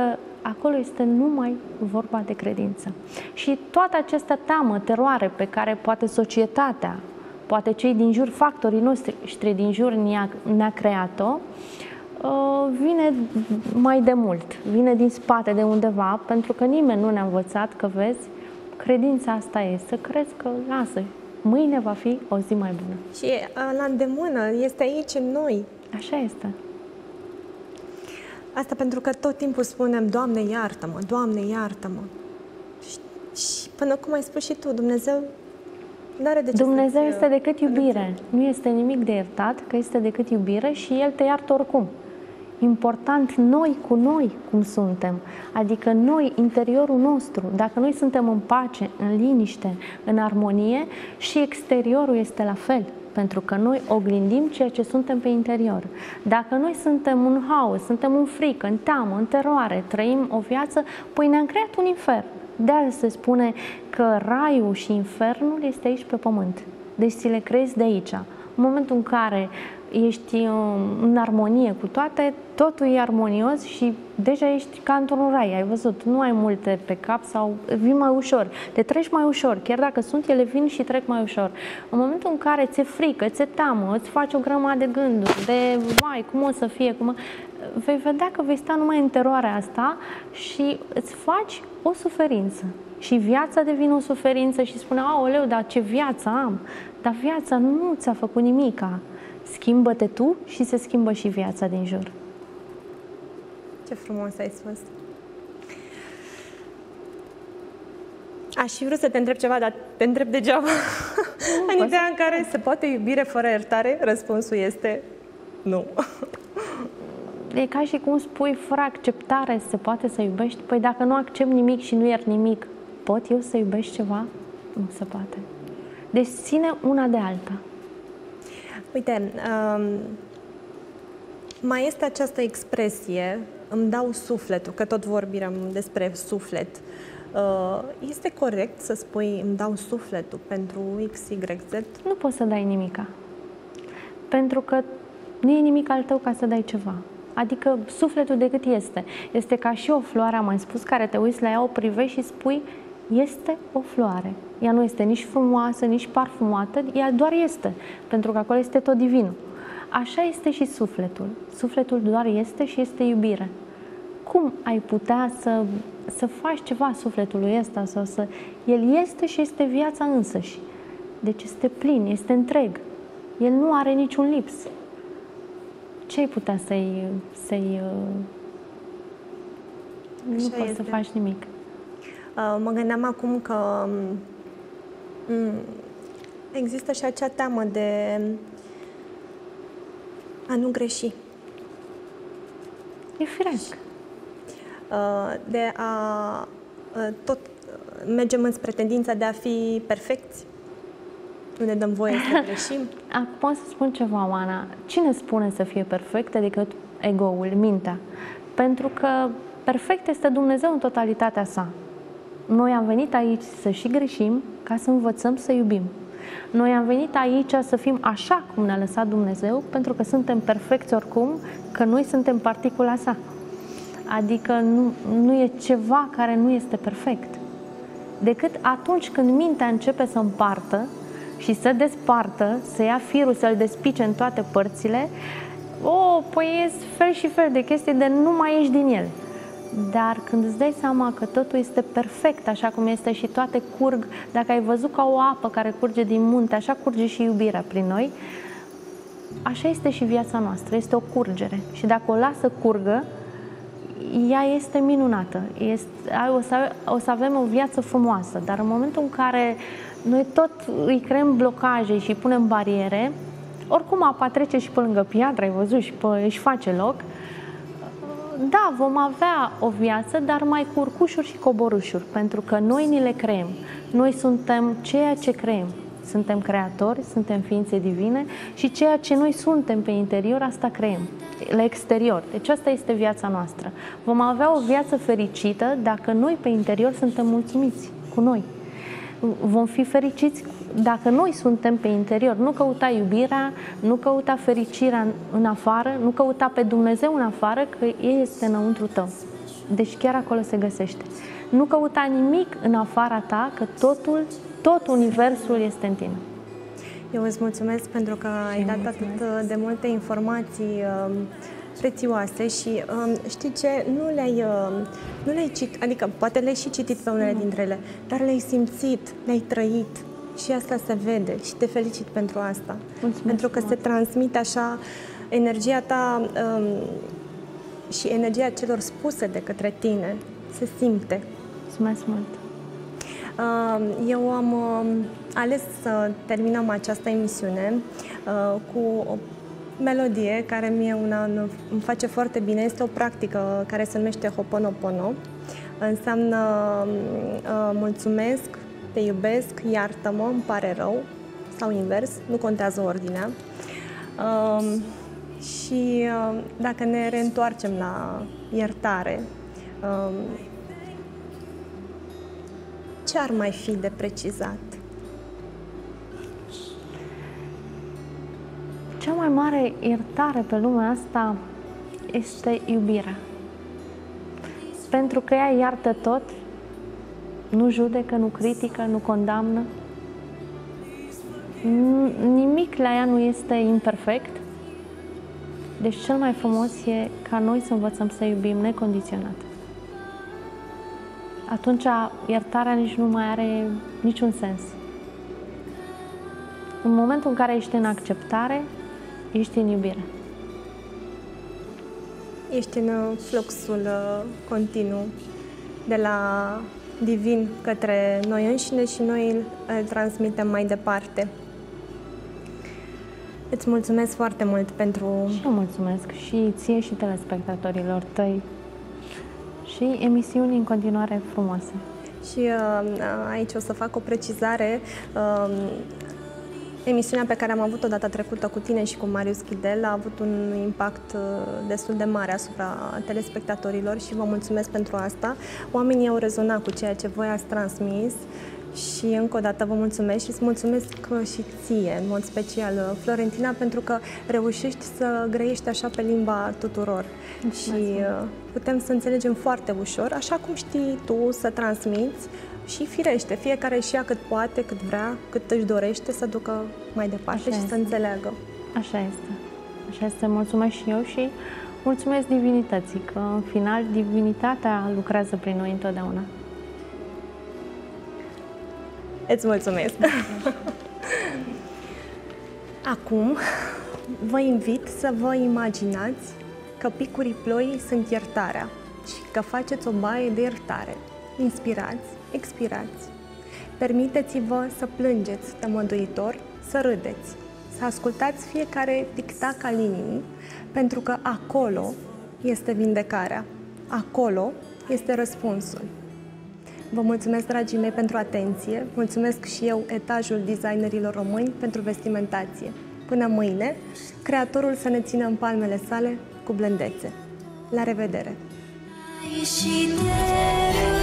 acolo este numai vorba de credință. Și toată această teamă, teroare pe care poate societatea, poate cei din jur, factorii noștri din jur ne-a, ne-a creat-o, Uh, vine mai de mult, vine din spate de undeva, pentru că nimeni nu ne-a învățat că, vezi, credința asta e, să crezi că, lasă, mâine va fi o zi mai bună. Și e la îndemână, este aici în noi. Așa este. Asta pentru că tot timpul spunem, Doamne, iartă-mă, Doamne, iartă-mă. Și, și până cum ai spus și tu, Dumnezeu nu are de ce Dumnezeu este decât iubire. Nu este nimic de iertat, că este decât iubire și El te iartă oricum important noi cu noi cum suntem, adică noi, interiorul nostru, dacă noi suntem în pace, în liniște, în armonie și exteriorul este la fel, pentru că noi oglindim ceea ce suntem pe interior. Dacă noi suntem în haos, suntem în frică, în teamă, în teroare, trăim o viață, păi ne-am creat un infern. De aia se spune că raiul și infernul este aici pe pământ. Deci ți le crezi de aici. În momentul în care ești în armonie cu toate, totul e armonios și deja ești ca într-un rai, ai văzut, nu ai multe pe cap sau vin mai ușor, te treci mai ușor, chiar dacă sunt, ele vin și trec mai ușor. În momentul în care ți-e frică, ți-e teamă, îți faci o grămadă de gânduri, de vai, cum o să fie, cum... vei vedea că vei sta numai în teroarea asta și îți faci o suferință. Și viața devine o suferință și spune, aoleu, dar ce viață am? Dar viața nu ți-a făcut nimica Schimbă-te tu și se schimbă și viața din jur. Ce frumos ai spus! Aș fi vrut să te întreb ceva, dar te întreb degeaba. (laughs) în ideea în care se poate iubire fără iertare, răspunsul este nu. (laughs) E ca și cum spui, fără acceptare se poate să iubești? Păi dacă nu accept nimic și nu iert nimic, pot eu să iubești ceva? Nu se poate. Deci ține una de alta. Uite, um, mai este această expresie, îmi dau sufletul, că tot vorbim despre suflet. Uh, este corect să spui îmi dau sufletul pentru X, Y, Z? Nu poți să dai nimica. Pentru că nu e nimic al tău ca să dai ceva. Adică sufletul de cât este. Este ca și o floare, am mai spus, care te uiți la ea, o privești și spui este o floare. Ea nu este nici frumoasă, nici parfumată, ea doar este, pentru că acolo este tot divinul. Așa este și sufletul. Sufletul doar este și este iubire. Cum ai putea să, să faci ceva sufletului ăsta? Sau să... El este și este viața însăși. Deci este plin, este întreg. El nu are niciun lips. Ce ai putea să-i... să-i nu poți să faci nimic. Uh, mă gândeam acum că um, există și acea teamă de a nu greși. E firesc. Uh, de a uh, tot mergem înspre tendința de a fi perfecți. Nu ne dăm voie să (laughs) greșim. Acum să spun ceva, Oana. Cine spune să fie perfectă decât ego-ul, mintea? Pentru că Perfect este Dumnezeu în totalitatea sa. Noi am venit aici să și greșim ca să învățăm să iubim. Noi am venit aici să fim așa cum ne-a lăsat Dumnezeu, pentru că suntem perfecți oricum, că noi suntem particula sa. Adică nu, nu e ceva care nu este perfect. Decât atunci când mintea începe să împartă și să despartă, să ia firul, să-l despice în toate părțile, o, oh, păi e fel și fel de chestii de nu mai ieși din el. Dar când îți dai seama că totul este perfect așa cum este și toate curg, dacă ai văzut ca o apă care curge din munte, așa curge și iubirea prin noi, așa este și viața noastră, este o curgere. Și dacă o lasă curgă, ea este minunată, este, o, să, o să avem o viață frumoasă, dar în momentul în care noi tot îi creăm blocaje și punem bariere, oricum apa trece și pe lângă piatră, ai văzut, și pe, își face loc, da, vom avea o viață, dar mai cu urcușuri și coborușuri, pentru că noi ni le creăm. Noi suntem ceea ce creăm. Suntem creatori, suntem ființe divine și ceea ce noi suntem pe interior, asta creăm, la exterior. Deci asta este viața noastră. Vom avea o viață fericită dacă noi pe interior suntem mulțumiți cu noi. Vom fi fericiți dacă noi suntem pe interior, nu căuta iubirea, nu căuta fericirea în afară, nu căuta pe Dumnezeu în afară, că El este înăuntru tău. Deci chiar acolo se găsește. Nu căuta nimic în afara ta, că totul, tot universul este în tine. Eu îți mulțumesc pentru că ai dat atât de multe informații um, prețioase și um, știi ce, nu le-ai, um, nu le-ai citit, adică poate le-ai și citit pe unele dintre ele, dar le-ai simțit, le-ai trăit, și asta se vede și te felicit pentru asta. Mulțumesc pentru că se transmite așa energia ta um, și energia celor spuse de către tine. Se simte. Mulțumesc mult! Uh, eu am uh, ales să terminăm această emisiune uh, cu o melodie care mie una îmi face foarte bine. Este o practică care se numește Hoponopono. Înseamnă uh, mulțumesc, te iubesc, iartă-mă, îmi pare rău, sau invers, nu contează ordinea. Um, și uh, dacă ne reîntoarcem la iertare, um, ce ar mai fi de precizat? Cea mai mare iertare pe lumea asta este iubirea. Pentru că ea iartă tot nu judecă, nu critică, nu condamnă. Nimic la ea nu este imperfect. Deci cel mai frumos e ca noi să învățăm să iubim necondiționat. Atunci iertarea nici nu mai are niciun sens. În momentul în care ești în acceptare, ești în iubire. Ești în fluxul uh, continuu de la divin către noi înșine și noi îl transmitem mai departe. Îți mulțumesc foarte mult pentru... Și eu mulțumesc și ție și telespectatorilor tăi și emisiuni în continuare frumoase. Și uh, aici o să fac o precizare. Uh, Emisiunea pe care am avut-o data trecută cu tine și cu Marius Chidel a avut un impact uh, destul de mare asupra telespectatorilor și vă mulțumesc pentru asta. Oamenii au rezonat cu ceea ce voi ați transmis și încă o dată vă mulțumesc și îți mulțumesc și ție, în mod special, Florentina, pentru că reușești să grăiești așa pe limba tuturor. Mulțumesc. Și uh, putem să înțelegem foarte ușor, așa cum știi tu să transmiți, și firește, fiecare și ea cât poate, cât vrea, cât își dorește să ducă mai departe Așa și este. să înțeleagă. Așa este. Așa este. Mulțumesc și eu și mulțumesc divinității, că în final divinitatea lucrează prin noi întotdeauna. Îți mulțumesc! (laughs) Acum vă invit să vă imaginați că picurii ploii sunt iertarea și că faceți o baie de iertare. Inspirați expirați. Permiteți-vă să plângeți tămăduitor, să râdeți, să ascultați fiecare tic-tac al inimii, pentru că acolo este vindecarea, acolo este răspunsul. Vă mulțumesc, dragii mei, pentru atenție. Mulțumesc și eu etajul designerilor români pentru vestimentație. Până mâine, creatorul să ne țină în palmele sale cu blândețe. La revedere! și te